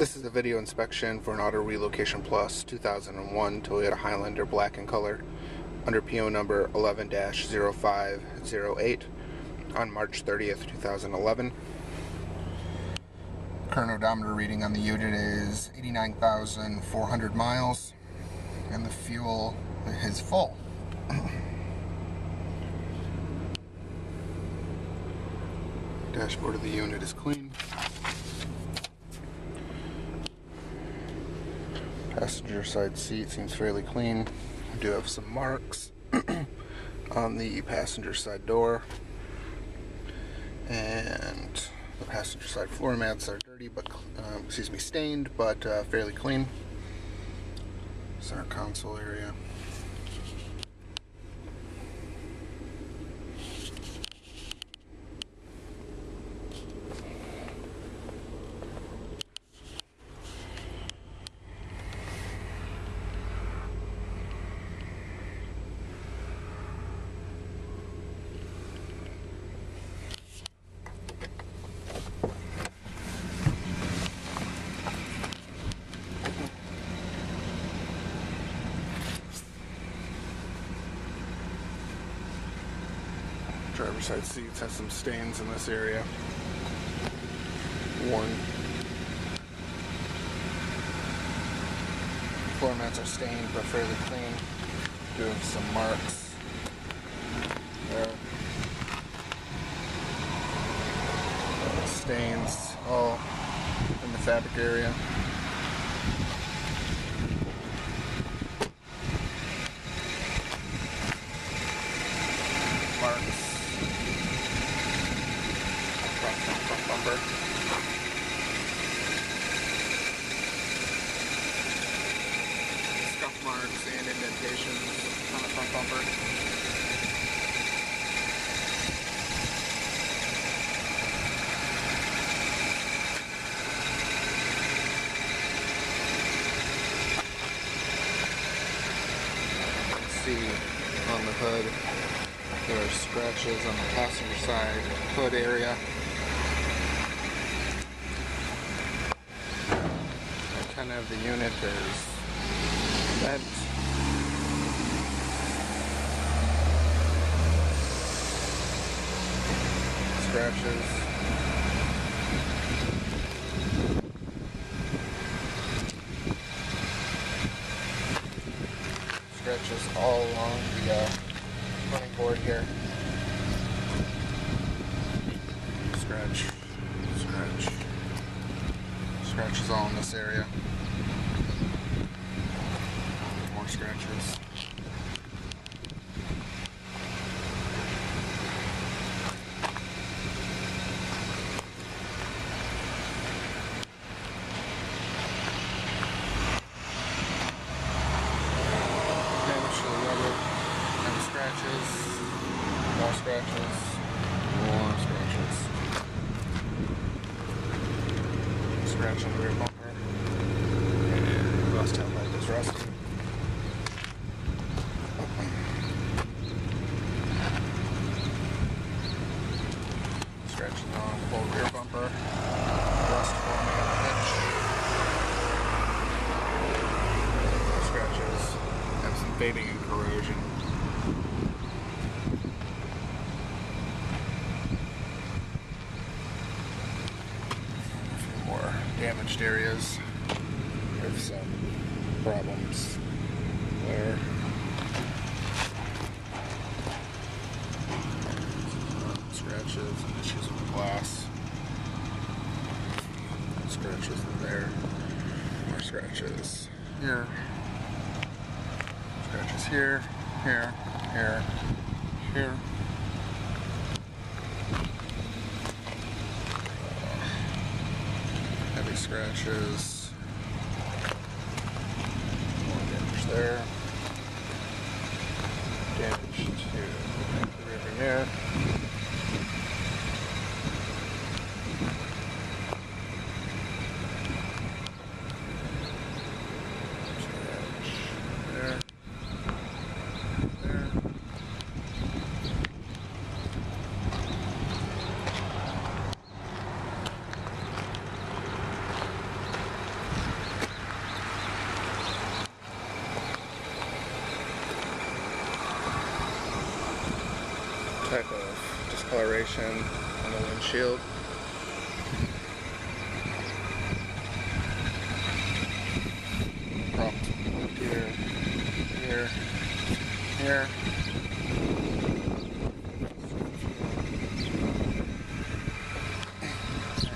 This is a video inspection for an Auto Relocation Plus 2001 Toyota Highlander black in color under PO number 11-0508 on March 30th, 2011. Current odometer reading on the unit is 89,400 miles and the fuel is full. Dashboard of the unit is clean. Passenger side seat seems fairly clean. Do have some marks on the passenger side door. And the passenger side floor mats are dirty, but um, excuse me, stained, but uh, fairly clean. Center console area. Driver's side seats has some stains in this area. Worn. Floor mats are stained but fairly clean. Do have some marks there. Stains all in the fabric area. Marks front, bumper. Scuff marks and indentations on the front bumper. See on the hood there are scratches on the passenger side hood area. Kind of the unit is bent. Scratches. Scratches all along the uh, running board here. Scratch, scratch, scratches all in this area. More scratches. Damage to the rubber. And scratches. More scratches. More scratches. Scratch on the rear bumper. And rust tailpipe is rusty. Scratching on full rear bumper. Rust forming on the hitch. Scratches. Have some fading and corrosion. A few more damaged areas with some problems there. Scratches and issues with glass. Scratches in there. More scratches here. Scratches here, here, here, here. Heavy scratches. More damage there. Damage to the rear mirror. Damage there. There. Type of discoloration on the windshield. Prompt here, here, here.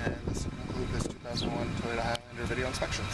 And this will conclude this 2001 Toyota Highlander video inspection.